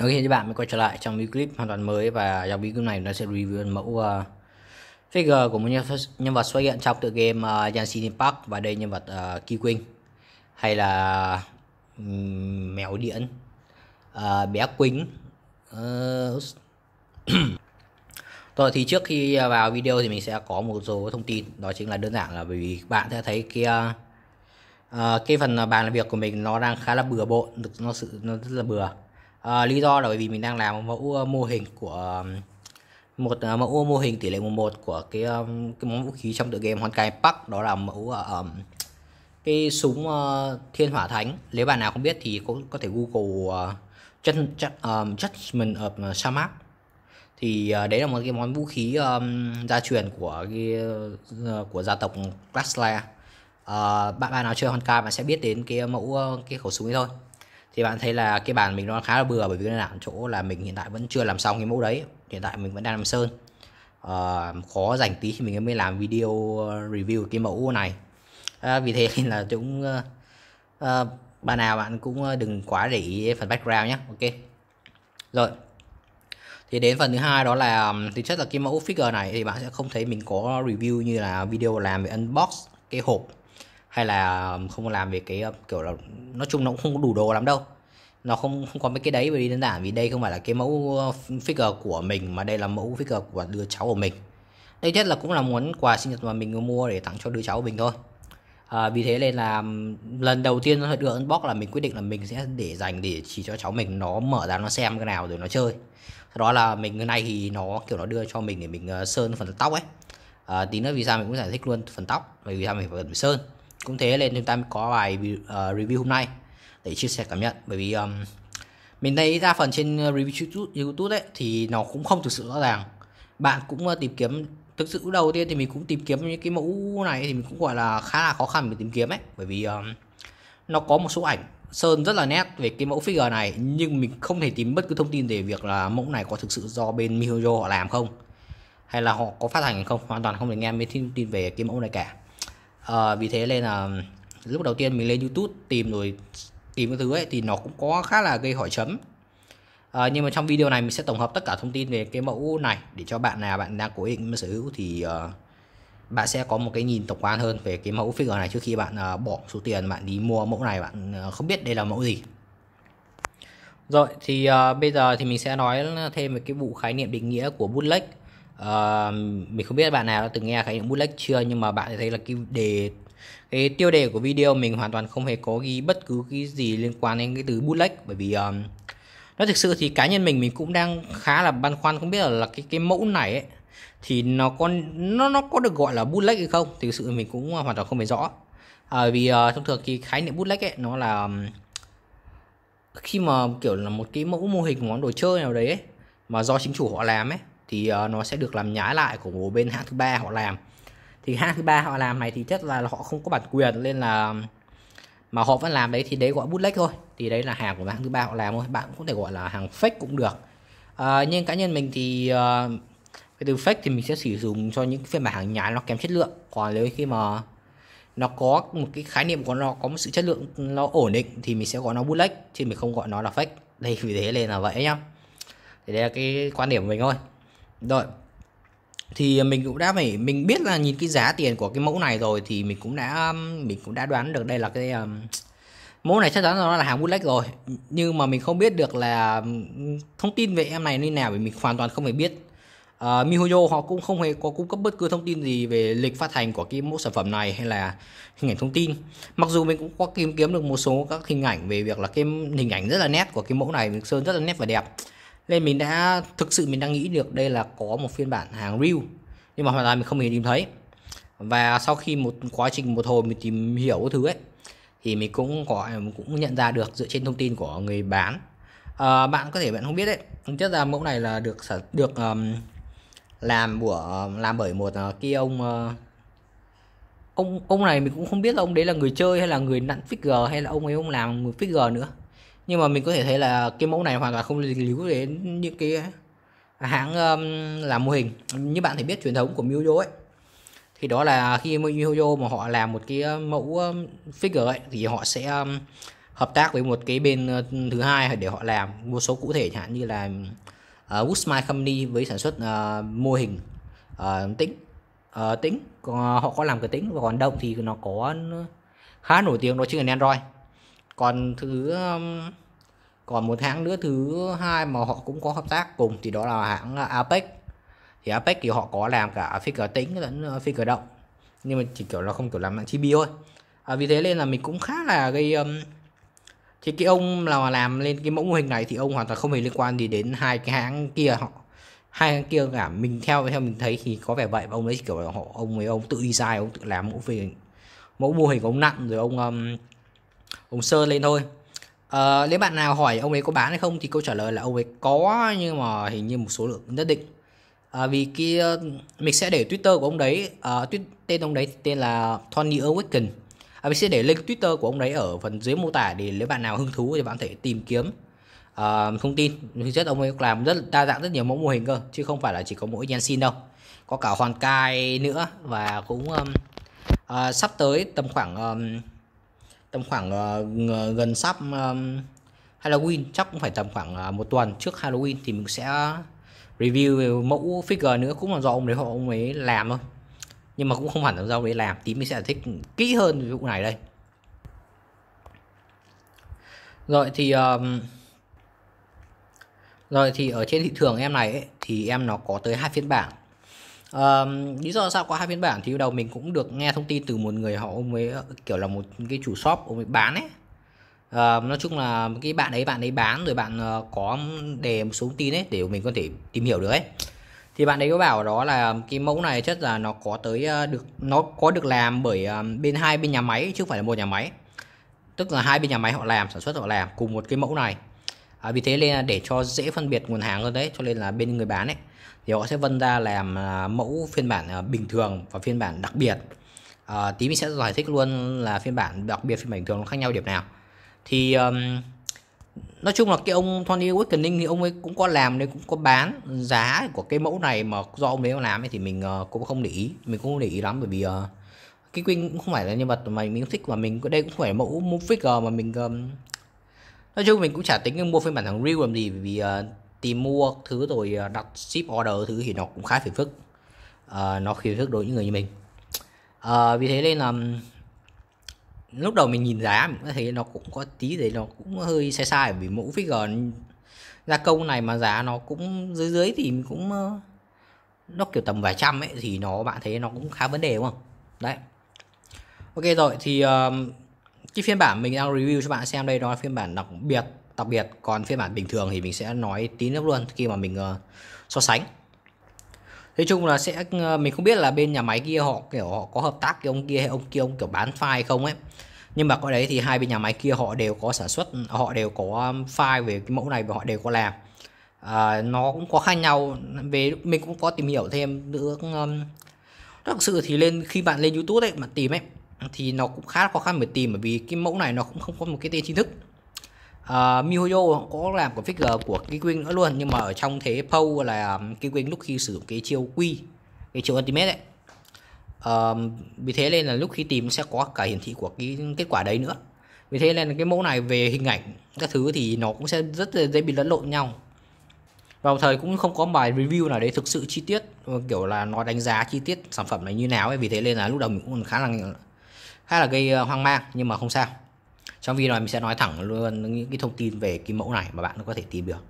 Ok các bạn mới quay trở lại trong video clip hoàn toàn mới và trong video này nó sẽ review mẫu uh, figure của một nhân, nhân vật xuất hiện trong tựa game ờ, uh, Genshin Park và đây nhân vật ờ, uh, Quynh hay là um, mèo điện uh, bé Quỳnh uh, Rồi thì trước khi vào video thì mình sẽ có một số thông tin đó chính là đơn giản là bởi vì bạn sẽ thấy kia uh, cái phần bàn làm việc của mình nó đang khá là bừa bộn nó sự nó rất là bừa à, lý do là bởi vì mình đang làm một mẫu ờ, mô hình của một ờ, mẫu mô hình tỷ lệ 11 của cái cái món vũ khí trong tựa game Honkai Park. Đó là mẫu um, cái súng uh, thiên hỏa thánh. Nếu bạn nào không biết thì cũng có thể google uh, chân um, judgment of Samak. Thì uh, đấy là một cái món vũ khí um, gia truyền của cái uh, của gia tộc Classla uh, bạn bạn nào chơi Honkai bạn sẽ biết đến cái mẫu cái khẩu súng ấy thôi thì bạn thấy là cái bàn mình nó khá là bừa bởi vì nó làm chỗ là mình hiện tại vẫn chưa làm xong cái mẫu đấy. Hiện tại mình vẫn đang làm sơn. Uh, khó dành tí thì mình mới làm video review cái mẫu này. Uh, vì thế nên là chúng uh, uh, bạn nào bạn cũng đừng quá để ý phần background nhé ok. Rồi. Thì đến phần thứ hai đó là thì chất là cái mẫu figure này thì bạn sẽ không thấy mình có review như là video làm về unbox cái hộp hay là không làm về cái kiểu là nói chung nó cũng không có đủ đồ lắm đâu. Nó không không có mấy cái đấy bởi vì đơn giản vì đây không phải là cái mẫu figure của mình mà đây là mẫu figure của đứa cháu của mình. Đây nhất là cũng là muốn quà sinh nhật mà mình mua để tặng cho đứa cháu của mình thôi. À, vì thế nên là lần đầu tiên nó được unbox là mình quyết định là mình sẽ để dành để chỉ cho cháu mình nó mở ra nó xem cái nào rồi nó chơi. Sau đó là mình cái này thì nó kiểu nó đưa cho mình để mình ờ, sơn phần tóc ấy. À, tí nữa vì sao mình cũng giải thích luôn phần tóc bởi vì sao mình phải sơn cũng thế nên chúng ta mới có bài uh, review hôm nay để chia sẻ cảm nhận. Bởi vì um, mình thấy ra phần trên ờ, review YouTube, ấy thì nó cũng không thực sự rõ ràng. Bạn cũng ờ, tìm kiếm thực sự đầu tiên thì mình cũng tìm kiếm những cái mẫu này thì mình cũng gọi là khá là khó khăn để tìm kiếm ấy. Bởi vì um, nó có một số ảnh sơn rất là nét về cái mẫu figure này nhưng mình không thể tìm bất cứ thông tin về việc là mẫu này có thực sự do bên MiHoYo họ làm không hay là họ có phát hành không hoàn toàn không thể nghe mấy thông tin về cái mẫu này cả à, vì thế nên là lúc đầu tiên mình lên youtube tìm rồi tìm cái thứ ấy thì nó cũng có khá là gây hỏi chấm. À, nhưng mà trong video này mình sẽ tổng hợp tất cả thông tin về cái mẫu này để cho bạn nào bạn đang cố định sở hữu thì uh, bạn sẽ có một cái nhìn tổng quan hơn về cái mẫu figure này trước khi bạn uh, bỏ số tiền bạn đi mua mẫu này bạn uh, không biết đây là mẫu gì. Rồi thì uh, bây giờ thì mình sẽ nói thêm về cái vụ khái niệm định nghĩa của bootleg uh, mình không biết bạn nào đã từng nghe khái niệm bootleg chưa nhưng mà bạn thấy là cái đề cái tiêu đề của video mình hoàn toàn không hề có ghi bất cứ cái gì liên quan đến cái từ bootleg bởi vì ờ, um, nó thực sự thì cá nhân mình mình cũng đang khá là băn khoăn không biết là, là cái cái mẫu này ấy, thì nó có nó nó có được gọi là bootleg hay không? Thì thực sự mình cũng hoàn toàn không hề rõ. À, vì uh, thông thường cái khái niệm bootleg ấy nó là khi mà kiểu là một cái mẫu mô hình món đồ chơi nào đấy ấy, mà do chính chủ họ làm ấy thì uh, nó sẽ được làm nhái lại của bên hãng thứ ba họ làm. Thì hãng thứ ba họ làm này thì chắc là họ không có bản quyền nên là mà họ vẫn làm đấy thì đấy gọi bootleg thôi. Thì đấy là hàng của hãng thứ ba họ làm thôi bạn cũng có thể gọi là hàng fake cũng được. À, nhưng cá nhân mình thì uh, cái từ fake thì mình sẽ sử dụng cho những phiên bản hàng nhái nó kém chất lượng. Còn nếu khi mà nó có một cái khái niệm của nó có một sự chất lượng nó ổn định thì mình sẽ gọi nó bootleg chứ mình không gọi nó là fake. Đây vì thế nên là vậy nhá. Thì đây là cái quan điểm của mình thôi rồi. Thì mình cũng đã phải mình biết là nhìn cái giá tiền của cái mẫu này rồi thì mình cũng đã um, mình cũng đã đoán được đây là cái um, mẫu này chắc chắn là nó là hàng bootleg rồi. Nhưng mà mình không biết được là um, thông tin về em này như nào vì mình hoàn toàn không hề biết. Uh, MiHoYo họ cũng không hề có cung cấp bất cứ thông tin gì về lịch phát hành của cái mẫu sản phẩm này hay là hình ảnh thông tin. Mặc dù mình cũng có tìm kiếm được một số các hình ảnh về việc là cái hình ảnh rất là nét của cái mẫu này sơn rất là nét và đẹp nên mình đã thực sự mình đang nghĩ được đây là có một phiên bản hàng real nhưng mà hoàn toàn mình không hề tìm thấy. Và sau khi một quá trình một hồi mình tìm hiểu thứ ấy thì mình cũng có cũng nhận ra được dựa trên thông tin của người bán. À, bạn có thể bạn không biết đấy. Thực chất mẫu này là được được um, làm của làm bởi một ờ, uh, kia ông uh, ông ông này mình cũng không biết là ông đấy là người chơi hay là người nặn figure hay là ông ấy ông làm người figure nữa nhưng mà mình có thể thấy là cái mẫu này hoàn toàn không liên líu đến những cái hãng um, làm mô hình. Như bạn thể biết truyền thống của MiHoYo ấy thì đó là khi MiHoYo mà họ làm một cái mẫu um, figure ấy thì họ sẽ um, hợp tác với một cái bên uh, thứ hai để họ làm một số cụ thể chẳng hạn như là ờ, uh, Woodmine Company với sản xuất uh, mô hình uh, tĩnh. Uh, tĩnh còn họ có làm cái tĩnh và còn động thì nó có khá nổi tiếng đó chính là Android. Còn thứ um, còn một hãng nữa thứ hai mà họ cũng có hợp tác cùng thì đó là hãng Apex. Thì Apex thì họ có làm cả figure tĩnh lẫn ờ, figure động. Nhưng mà chỉ kiểu là không kiểu làm mạng chibi thôi. À, vì thế nên là mình cũng khá là gây um, thì cái ông là làm lên cái mẫu mô hình này thì ông hoàn toàn không hề liên quan gì đến hai cái hãng kia họ. Hai hãng kia cả mình theo theo mình thấy thì có vẻ vậy và ông ấy kiểu là họ ông ấy ông tự design ông tự làm mẫu về mẫu mô hình ông nặng rồi ông um, ông sơn lên thôi. Ờ, nếu bạn nào hỏi ông ấy có bán hay không thì câu trả lời là ông ấy có nhưng mà hình như một số lượng nhất định. À, vì kia ờ, mình sẽ để twitter của ông đấy à, tên ông đấy tên là Tony Awaken. À, mình sẽ để link twitter của ông đấy ở phần dưới mô tả để nếu bạn nào hứng thú thì bạn có thể tìm kiếm. À, thông tin thực chất ông ấy làm rất đa dạng rất nhiều mẫu mô hình cơ chứ không phải là chỉ có mỗi Yansin đâu. Có cả hoàn cai nữa và cũng um, uh, sắp tới tầm khoảng um, tầm khoảng uh, gần sắp um, Halloween chắc cũng phải tầm khoảng uh, một tuần trước Halloween thì mình sẽ review về mẫu figure nữa. Cũng là do ông đấy họ ông ấy làm thôi. Nhưng mà cũng không hẳn là do ông ấy làm. Tí mình sẽ thích kỹ hơn về vụ này đây. Rồi thì um, rồi thì ở trên thị trường em này ấy, thì em nó có tới hai phiên bản uh, lý do sao có hai phiên bản thì đầu mình cũng được nghe thông tin từ một người họ ông ấy kiểu là một cái chủ shop ông ấy bán ấy. Uh, nói chung là cái bạn ấy bạn ấy bán rồi bạn uh, có đề một số thông tin ấy để mình có thể tìm hiểu được ấy. Thì bạn ấy có bảo đó là cái mẫu này chất là nó có tới uh, được nó có được làm bởi uh, bên hai bên nhà máy chứ không phải là một nhà máy. Tức là hai bên nhà máy họ làm sản xuất họ làm cùng một cái mẫu này à, vì thế nên là để cho dễ phân biệt nguồn hàng hơn đấy cho nên là bên người bán ấy thì họ sẽ vân ra làm à, mẫu phiên bản à, bình thường và phiên bản đặc biệt. À, tí mình sẽ giải thích luôn là phiên bản đặc biệt phiên bản bình thường nó khác nhau điểm nào. Thì um, nói chung là cái ông Tony Awakening thì ông ấy cũng có làm nên cũng có bán giá của cái mẫu này mà do ông ấy làm ấy thì mình uh, cũng không để ý mình cũng không để ý lắm bởi vì uh, cái Queen cũng không phải là nhân vật mà mình thích và mình đây cũng phải mẫu move figure mà mình um, nói chung mình cũng chả tính mua phiên bản thằng real làm gì vì uh, tìm mua thứ rồi ờ, đặt ship order thứ thì nó cũng khá phiền phức. Uh, nó phiền phức đối với những người như mình. Uh, vì thế nên là lúc đầu mình nhìn giá mình thấy nó cũng có tí đấy nó cũng hơi sai sai vì mẫu figure gia công này mà giá nó cũng dưới dưới thì mình cũng nó kiểu tầm vài trăm ấy thì nó bạn thấy nó cũng khá vấn đề đúng không? Đấy. Ok rồi thì uh, cái phiên bản mình đang review cho bạn xem đây đó là phiên bản đặc biệt đặc biệt. Còn phiên bản bình thường thì mình sẽ nói tí nữa luôn khi mà mình uh, so sánh. Nói chung là sẽ ờ, mình không biết là bên nhà máy kia họ kiểu họ có hợp tác cái ông kia hay ông kia ông kiểu bán file không ấy. Nhưng mà có đấy thì hai bên nhà máy kia họ đều có sản xuất họ đều có file về cái mẫu này và họ đều có làm. À, nó cũng có khác nhau. Về mình cũng có tìm hiểu thêm nữa um, thực sự thì lên khi bạn lên youtube ấy mà tìm ấy thì nó cũng khá khó khăn để tìm bởi vì cái mẫu này nó cũng không có một cái tên chính thức. Uh, miHoYo có làm của figure của Kikwing nữa luôn nhưng mà ở trong thế POU là um, Kikwing lúc khi sử dụng cái chiêu quy cái chiêu ultimate ấy. Uh, vì thế nên là lúc khi tìm sẽ có cả hiển thị của cái kết quả đấy nữa. Vì thế nên là cái mẫu này về hình ảnh các thứ thì nó cũng sẽ rất là dễ bị lẫn lộn nhau. Vào thời cũng không có bài review nào đấy thực sự chi tiết kiểu là nó đánh giá chi tiết sản phẩm này như nào ấy vì thế nên là lúc đầu mình cũng khá là khá là gây ờ, hoang mang nhưng mà không sao. Trong video này mình sẽ nói thẳng luôn những cái thông tin về cái mẫu này mà bạn có thể tìm được.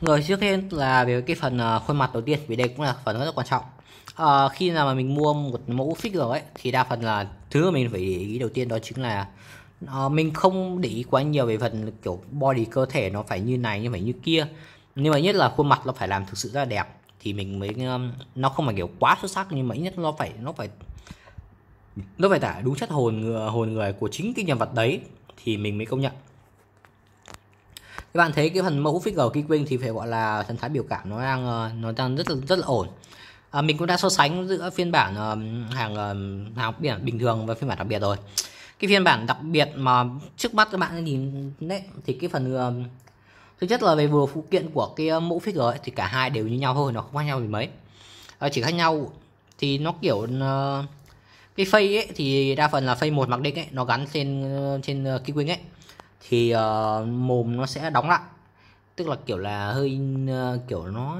Rồi trước tiên là về cái phần ờ, khuôn mặt đầu tiên vì đây cũng là phần rất là quan trọng. À, khi nào mà mình mua một mẫu figure ấy thì đa phần là thứ mà mình phải để ý đầu tiên đó chính là à, mình không để ý quá nhiều về phần kiểu body cơ thể nó phải như này như phải như kia. Nhưng mà nhất là khuôn mặt nó phải làm thực sự rất là đẹp thì mình mới nó không phải kiểu quá xuất sắc nhưng mà ít nhất nó phải nó phải nó phải tả đúng chất hồn người, hồn người của chính cái nhân vật đấy thì mình mới công nhận. Các bạn thấy cái phần mẫu figure Keyquing thì phải gọi là thần thái biểu cảm nó đang ờ, nó đang rất là rất là ổn. À, mình cũng đã so sánh giữa phiên bản uh, hàng uh, hàng biển bình thường và phiên bản đặc biệt rồi. Cái phiên bản đặc biệt mà trước mắt các bạn nhìn đấy thì cái phần uh, thực chất là về vừa phụ kiện của cái mẫu figure ấy, thì cả hai đều như nhau thôi nó không khác nhau gì mấy. À, chỉ khác nhau thì nó kiểu uh, cái phây ấy thì đa phần là phây một mặc định ấy nó gắn trên ờ, trên ờ, cái wing ấy. Thì uh, mồm nó sẽ đóng lại. Tức là kiểu là hơi uh, kiểu nó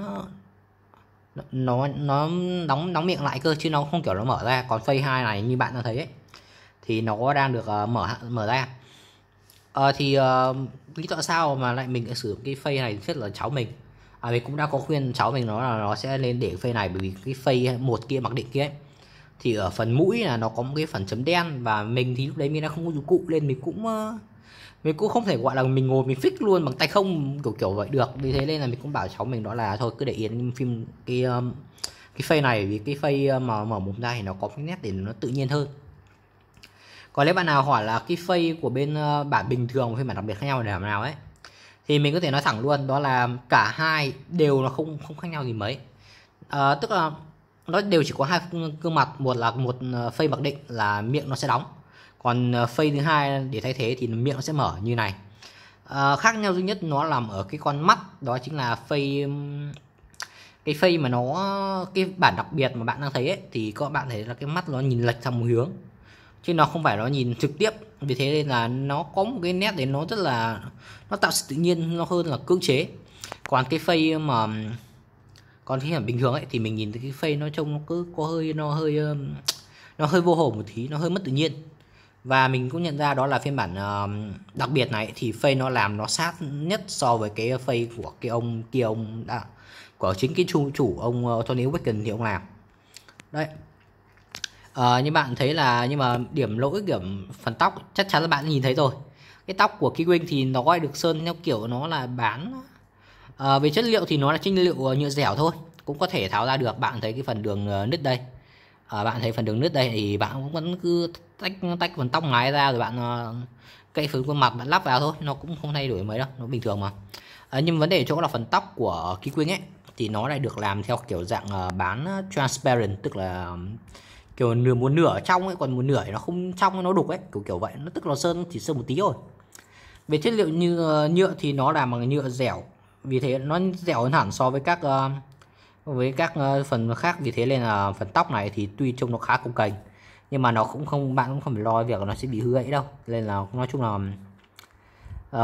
nó nó đóng đóng miệng lại cơ chứ nó không kiểu nó mở ra. Còn phây hai này như bạn đã thấy ấy thì nó đang được uh, mở mở ra. Uh, thì uh, lý do sao mà lại mình lại sử dụng cái phây này rất là cháu mình? À, mình cũng đã có khuyên cháu mình nó là nó sẽ lên để phây này bởi vì cái phây một kia mặc định kia ấy thì ở phần mũi là nó có một cái phần chấm đen và mình thì lúc đấy mình đã không có dụng cụ nên mình cũng ờ, mình cũng không thể gọi là mình ngồi mình fix luôn bằng tay không kiểu kiểu vậy được. Vì thế nên là mình cũng bảo cháu mình đó là thôi cứ để yên phim cái cái phây này vì cái phây mà mở mồm ra thì nó có cái nét để nó tự nhiên hơn. Còn nếu bạn nào hỏi là cái phây của bên bản bình thường phiên bản đặc biệt khác nhau để làm nào ấy thì mình có thể nói thẳng luôn đó là cả hai đều là không không khác nhau gì mấy. À, tức là nó đều chỉ có hai gương mặt một là một ờ, phây mặc định là miệng nó sẽ đóng. Còn ờ, phây thứ hai để thay thế thì miệng nó sẽ mở như này. À, khác nhau duy nhất nó nằm ở cái con mắt đó chính là phây cái phây mà nó cái bản đặc biệt mà bạn đang thấy ấy thì các bạn thấy là cái mắt nó nhìn lệch sang một hướng. Chứ nó không phải nó nhìn trực tiếp. Vì thế nên là nó có một cái nét đấy nó rất là nó tạo sự tự nhiên nó hơn là cưỡng chế. Còn cái phây mà còn khi mà bình thường ấy thì mình nhìn thấy cái face nó trông nó cứ có hơi nó hơi ờ, nó hơi vô hồn một tí nó hơi mất tự nhiên. Và mình cũng nhận ra đó là phiên bản uh, đặc biệt này thì phây nó làm nó sát nhất so với cái phây của cái ông kia ông đã của chính cái chủ chủ ông uh, Tony Wicken thì ông làm. Đấy. Uh, như bạn thấy là nhưng mà điểm lỗi điểm phần tóc chắc chắn là bạn nhìn thấy rồi. Cái tóc của Kiwing thì nó gọi được sơn theo kiểu nó là bán à, về chất liệu thì nó là chất liệu ờ, nhựa dẻo thôi. Cũng có thể tháo ra được. Bạn thấy cái phần đường ờ, nứt đây. À, bạn thấy phần đường nứt đây thì bạn cũng vẫn cứ tách tách phần tóc mái ra rồi bạn cây phần khuôn mặt bạn lắp vào thôi. Nó cũng không thay đổi mấy đâu nó bình thường mà. À, nhưng vấn đề chỗ là phần tóc của Kiwing ấy thì nó lại được làm theo kiểu dạng bán transparent tức là kiểu nửa một nửa ở trong ấy còn một nửa nó không trong nó đục ấy kiểu kiểu vậy. Nó tức là sơn chỉ sơn một tí thôi. Về chất liệu như nhựa thì nó làm bằng nhựa dẻo vì thế nó dẻo hơn hẳn so với các uh, với các uh, phần khác. Vì thế nên là phần tóc này thì tuy trông nó khá cồng kềnh nhưng mà nó cũng không bạn cũng không phải lo việc nó sẽ bị hư gãy đâu. Nên là nói chung là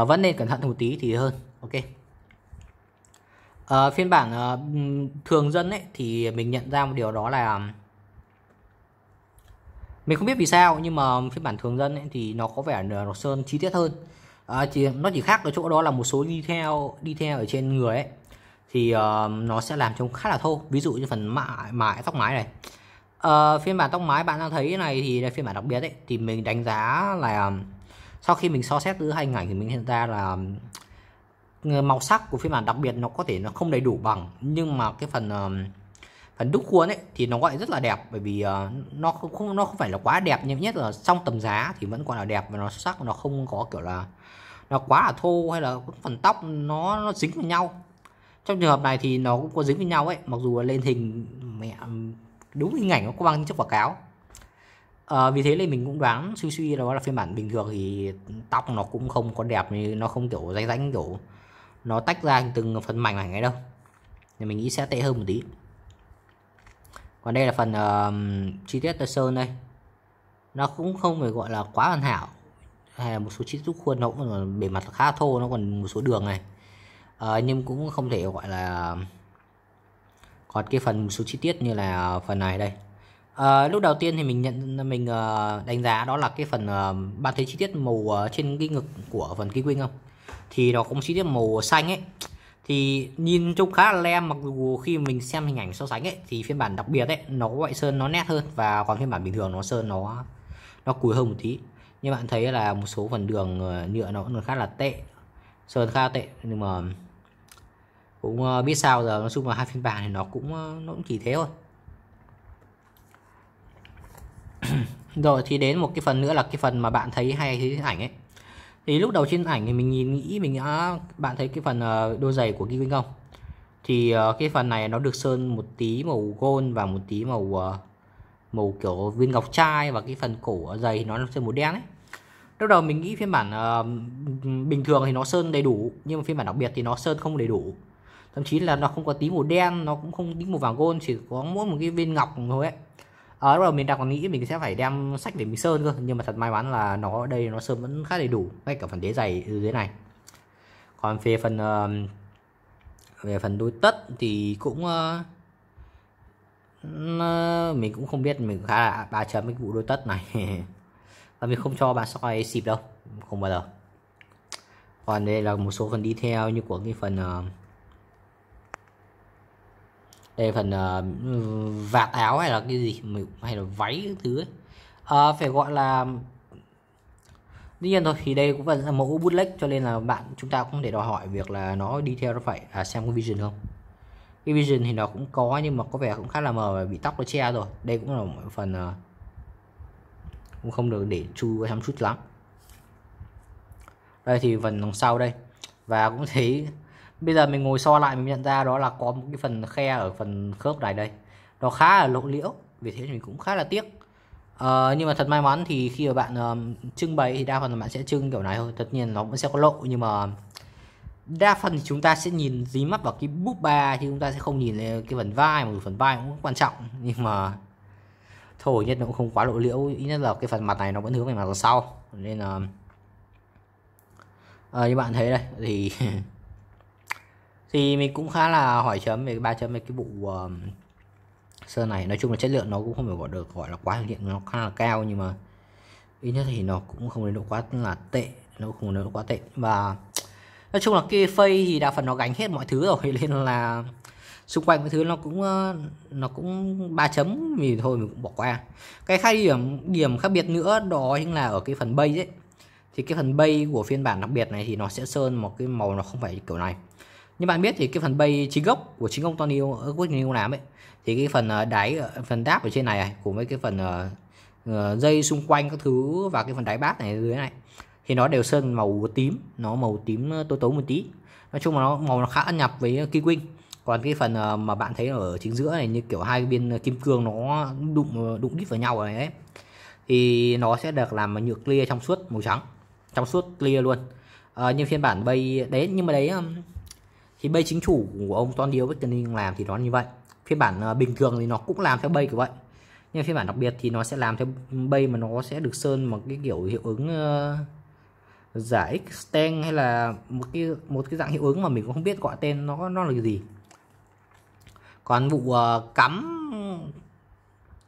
uh, vẫn nên cẩn thận một tí thì hơn. Ok. Uh, phiên bản uh, thường dân ấy thì mình nhận ra một điều đó là mình không biết vì sao nhưng mà phiên bản thường dân ấy, thì nó có vẻ nó sơn chi tiết hơn à, thì nó chỉ khác ở chỗ đó là một số đi theo đi theo ở trên người ấy. Thì uh, nó sẽ làm trông khá là thô. Ví dụ như phần mại mại tóc mái này. Uh, phiên bản tóc mái bạn đang thấy này thì là phiên bản đặc biệt ấy. Thì mình đánh giá là ờ, sau khi mình so xét giữa hai ảnh thì mình nhận ra là màu sắc của phiên bản đặc biệt nó có thể nó không đầy đủ bằng. Nhưng mà cái phần uh, phần đúc khuôn ấy thì nó gọi rất là đẹp bởi vì uh, nó không nó không phải là quá đẹp nhưng nhất là trong tầm giá thì vẫn còn là đẹp và nó sắc nó không có kiểu là nó quá là thô hay là phần tóc nó, nó dính với nhau. Trong trường hợp này thì nó cũng có dính với nhau ấy mặc dù lên hình mẹ đúng hình ảnh nó có băng chiếc quảng cáo. À, vì thế nên mình cũng đoán suy suy đó là phiên bản bình thường thì tóc nó cũng không có đẹp như nó không kiểu ránh ránh kiểu nó tách ra từng phần mảnh mảnh ấy đâu. Thì mình nghĩ sẽ tệ hơn một tí còn đây là phần uh, chi tiết tơ sơn đây. Nó cũng không phải gọi là quá hoàn hảo. Hay là một số chi tiết khuôn nó cũng là bề mặt khá thô nó còn một số đường này. Uh, nhưng cũng không thể gọi là còn cái phần một số chi tiết như là phần này đây. Uh, lúc đầu tiên thì mình nhận mình uh, đánh giá đó là cái phần uh, bạn thấy chi tiết màu uh, trên cái ngực của phần kia wing không? Thì nó cũng chi tiết màu xanh ấy thì nhìn trông khá là lem, mặc dù khi mình xem hình ảnh so sánh ấy, thì phiên bản đặc biệt ấy, nó gọi sơn nó nét hơn, và còn phiên bản bình thường nó sơn nó nó cùi hơn một tí. Như bạn thấy là một số phần đường ờ, nhựa nó còn khá là tệ, sơn khá là tệ, nhưng mà cũng ờ, biết sao giờ, nói chung là hai phiên bản thì nó cũng ờ, nó cũng chỉ thế thôi. Rồi, thì đến một cái phần nữa là cái phần mà bạn thấy hay, thấy ảnh ấy thì lúc đầu trên ảnh thì mình nhìn nghĩ mình đã à, bạn thấy cái phần ờ, đôi giày của Kim không? Thì ờ, cái phần này nó được sơn một tí màu gold và một tí màu ờ, màu kiểu viên ngọc trai và cái phần cổ giày nó là sơn màu đen ấy. Lúc đầu mình nghĩ phiên bản uh, bình thường thì nó sơn đầy đủ nhưng mà phiên bản đặc biệt thì nó sơn không đầy đủ. Thậm chí là nó không có tí màu đen nó cũng không tí màu vàng gold chỉ có mỗi một cái viên ngọc thôi ấy ở lúc đầu mình đang còn nghĩ mình sẽ phải đem sách để mình sơn cơ nhưng mà thật may mắn là nó ở đây nó sơn vẫn khá đầy đủ ngay cả phần đế dày dưới này. Còn về phần uh, về phần đôi tất thì cũng uh, mình cũng không biết mình khá là ba chấm cái vụ đôi tất này. Và mình không cho bà soi xịp đâu không bao giờ. Còn đây là một số phần đi theo như của cái phần uh, đây phần uh, vạt áo hay là cái gì? Hay là váy cái thứ ấy. À, phải gọi là Tuy nhiên thôi thì đây cũng vẫn là mẫu bootleg cho nên là bạn chúng ta cũng để đòi hỏi việc là nó đi theo nó phải à, xem cái vision không. Cái vision thì nó cũng có nhưng mà có vẻ cũng khá là mờ và bị tóc nó che rồi. Đây cũng là một phần uh, cũng không được để chu chăm chút lắm. Đây thì phần đằng sau đây. Và cũng thấy bây giờ mình ngồi so lại mình nhận ra đó là có một cái phần khe ở phần khớp này đây. Nó khá là lộ liễu vì thế mình cũng khá là tiếc. Uh, nhưng mà thật may mắn thì khi mà bạn uh, trưng bày thì đa phần là bạn sẽ trưng kiểu này thôi. Tất nhiên nó vẫn sẽ có lộ nhưng mà đa phần thì chúng ta sẽ nhìn dí mắt vào cái búp ba chứ chúng ta sẽ không nhìn cái phần vai một phần vai cũng quan trọng nhưng mà thôi nhất nó cũng không quá lộ liễu. Ít nhất là cái phần mặt này nó vẫn hướng về mặt đằng sau. Nên là uh, như bạn thấy đây thì thì mình cũng khá là hỏi chấm về ba chấm về cái vụ uh, sơn này. Nói chung là chất lượng nó cũng không phải gọi được gọi là quá hiện nó khá là cao nhưng mà ít nhất thì nó cũng không đến độ quá là tệ nó không đến độ quá tệ. Và nói chung là cái phây thì đa phần nó gánh hết mọi thứ rồi nên là xung quanh cái thứ nó cũng uh, nó cũng ba chấm thì thôi mình cũng bỏ qua. Cái khác điểm điểm khác biệt nữa đó chính là ở cái phần bay ấy. Thì cái phần bay của phiên bản đặc biệt này thì nó sẽ sơn một cái màu nó không phải kiểu này như bạn biết thì cái phần bay chính gốc của chính ông Tony ở Quyết làm ấy thì cái phần ờ, đáy ờ, phần đáp ở trên này, này cùng với cái phần uh, dây xung quanh các thứ và cái phần đáy bát này dưới này thì nó đều sơn màu tím nó màu tím tối tối một tí. Nói chung là nó màu nó khá nhập với Kiwing còn cái phần mà bạn thấy ở chính giữa này như kiểu hai viên kim cương nó đụng đụng đít vào nhau rồi ấy thì nó sẽ được làm nhựa clear trong suốt màu trắng trong suốt clear luôn. À, như phiên bản bay đấy nhưng mà đấy thì bay chính chủ của ông Tony Awakening làm thì nó như vậy. Phiên bản ờ, bình thường thì nó cũng làm theo bay kiểu vậy. Nhưng phiên bản đặc biệt thì nó sẽ làm theo bay mà nó sẽ được sơn một cái kiểu hiệu ứng uh, giả extend hay là một cái một cái dạng hiệu ứng mà mình cũng không biết gọi tên nó nó là cái gì. Còn vụ uh, cắm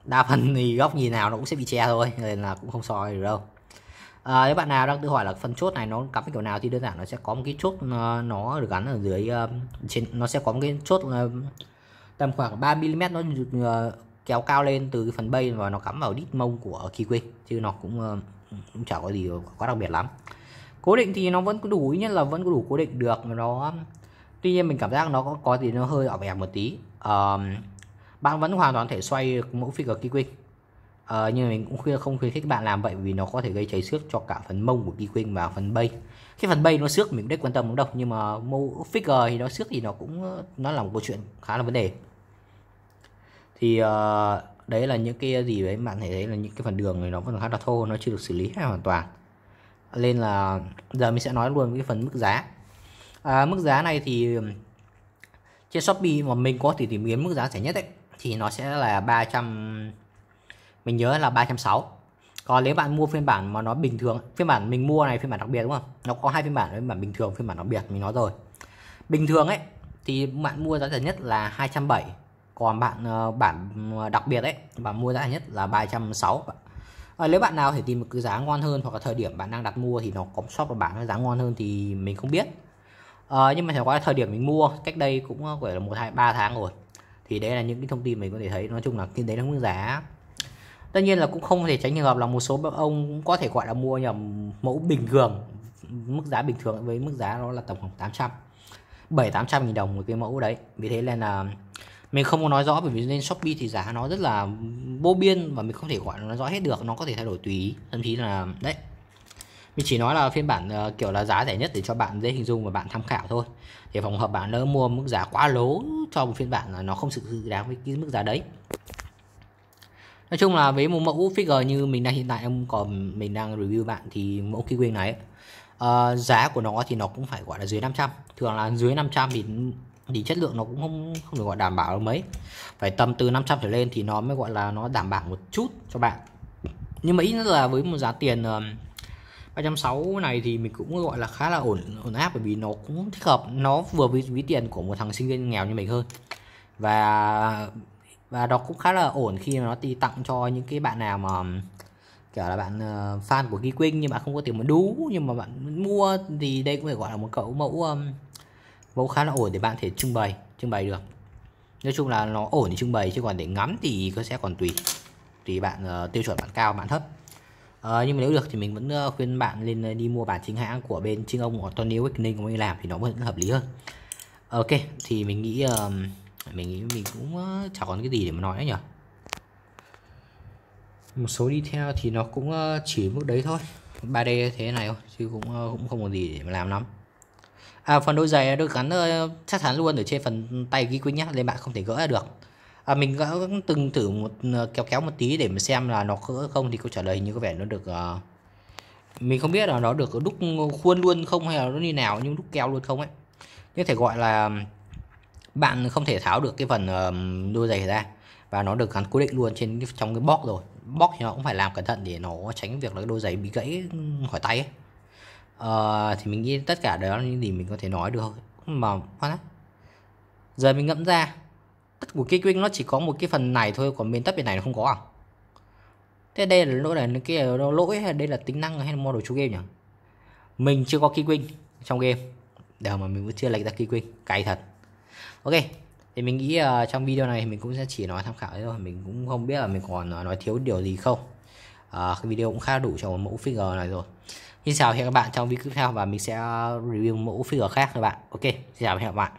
đa phần thì góc nhìn nào nó cũng sẽ bị che thôi nên là cũng không soi được đâu à, nếu bạn nào đang tự hỏi là phần chốt này nó cắm kiểu nào thì đơn giản nó sẽ có một cái chốt ờ, nó, được gắn ở dưới ờ, trên nó sẽ có một cái chốt tầm khoảng 3 mm nó được kéo cao lên từ cái phần bay và nó cắm vào đít mông của Kiwi chứ nó cũng, cũng chẳng có gì quá đặc biệt lắm. Cố định thì nó vẫn có đủ nhất là vẫn có đủ cố định được nó tuy nhiên mình cảm giác nó có có gì nó hơi ọp vẻ một tí. Uh, bạn vẫn hoàn toàn thể xoay mẫu figure Kiwi à, nhưng mà mình cũng khuyên không khuyến khích các bạn làm vậy vì nó có thể gây cháy xước cho cả phần mông của Kiwing và phần bay. Cái phần bay nó xước mình cũng quan tâm đúng đâu nhưng mà mô figure thì nó xước thì nó cũng nó là một câu chuyện khá là vấn đề. Thì uh, đấy là những cái gì đấy bạn thấy đấy là những cái phần đường này nó vẫn khá là thô nó chưa được xử lý hoàn toàn. Nên là giờ mình sẽ nói luôn cái phần mức giá. À, mức giá này thì trên Shopee mà mình có thể tìm kiếm mức giá rẻ nhất ấy thì nó sẽ là 300 mình nhớ là 360 còn nếu bạn mua phiên bản mà nó bình thường phiên bản mình mua này phiên bản đặc biệt đúng không? Nó có hai phiên bản phiên bản bình thường phiên bản đặc biệt mình nói rồi. Bình thường ấy thì bạn mua giá rẻ nhất là 270 còn bạn ờ, bản ờ, đặc biệt ấy bạn mua giá rẻ nhất là 360 à, ờ, nếu bạn nào thể tìm một cái giá ngon hơn hoặc là thời điểm bạn đang đặt mua thì nó có shop và bản giá ngon hơn thì mình không biết. À, nhưng mà phải qua thời điểm mình mua cách đây cũng phải là một hai ba tháng rồi. Thì đấy là những cái thông tin mình có thể thấy. Nói chung là cái đấy là mức giá tất nhiên là cũng không thể tránh trường hợp là một số ông cũng có thể gọi là mua nhầm mẫu bình thường mức giá bình thường với mức giá đó là tầm khoảng 800 7 800 nghìn đồng một cái mẫu đấy. Vì thế nên là mình không có nói rõ bởi vì lên Shopee thì giá nó rất là vô biên và mình không thể gọi nó rõ hết được nó có thể thay đổi tùy ý thậm chí là đấy. Mình chỉ nói là phiên bản uh, kiểu là giá rẻ nhất để cho bạn dễ hình dung và bạn tham khảo thôi. Để phòng hợp bạn đỡ mua mức giá quá lố cho một phiên bản là nó không sự đáng với cái mức giá đấy nói chung là với một mẫu figure như mình đang hiện tại em còn mình đang review bạn thì mẫu Kiwing này uh, giá của nó thì nó cũng phải gọi là dưới 500 thường là dưới 500 thì thì chất lượng nó cũng không không được gọi đảm bảo được mấy. Phải tầm từ 500 trở lên thì nó mới gọi là nó đảm bảo một chút cho bạn. Nhưng mà ít nhất là với một giá tiền ờ, uh, 360 này thì mình cũng gọi là khá là ổn ổn áp bởi vì nó cũng thích hợp. Nó vừa với ví tiền của một thằng sinh viên nghèo như mình hơn. Và và nó cũng khá là ổn khi mà nó đi tặng cho những cái bạn nào mà kiểu là bạn uh, fan của Ki nhưng bạn không có tiền mà đú nhưng mà bạn mua thì đây cũng phải gọi là một cậu mẫu um, mẫu khá là ổn để bạn thể trưng bày trưng bày được. Nói chung là nó ổn để trưng bày chứ còn để ngắm thì có sẽ còn tùy tùy bạn uh, tiêu chuẩn bạn cao bạn thấp. Ờ, nhưng mà nếu được thì mình vẫn uh, khuyên bạn lên uh, đi mua bản chính hãng của bên chính ông của Tony Awakening của mình làm thì nó vẫn hợp lý hơn. Ok thì mình nghĩ uh, mình nghĩ mình cũng ờ, chả còn cái gì để mà nói nữa nhỉ một số đi theo thì nó cũng ờ, chỉ mức đấy thôi. 3D thế này thôi chứ cũng ờ, cũng không có gì để mà làm lắm. À, phần đôi giày được gắn chắc chắn luôn ở trên phần tay ghi quýnh nhá nên bạn không thể gỡ được. À, mình đã từng thử một kéo kéo một tí để mà xem là nó gỡ không thì câu trả lời như có vẻ nó được uh, mình không biết là nó được đúc khuôn luôn không hay là nó như nào nhưng đúc keo luôn không ấy. Như thể gọi là bạn không thể tháo được cái phần uh, đôi giày ra. Và nó được gắn cố định luôn trên trong cái box rồi. Box thì nó cũng phải làm cẩn thận để nó tránh việc là đôi giày bị gãy khỏi tay ấy. Uh, thì mình nghĩ tất cả đó là những gì mình có thể nói được mà khoan giờ mình ngẫm ra tất của cái nó chỉ có một cái phần này thôi còn bên tất bên này nó không có à? Thế đây là lỗi là cái ờ, lỗi hay đây là tính năng hay là model chú game nhỉ? Mình chưa có King trong game. Đều mà mình vẫn chưa lấy ra King cay thật ok thì mình nghĩ uh, trong video này mình cũng sẽ chỉ nói tham khảo thôi. Mình cũng không biết là mình còn uh, nói thiếu điều gì không. Uh, cái video cũng khá đủ cho một mẫu figure này rồi. Xin chào hẹn các bạn trong video tiếp theo và mình sẽ review mẫu figure khác các bạn. Ok xin chào hẹn các bạn.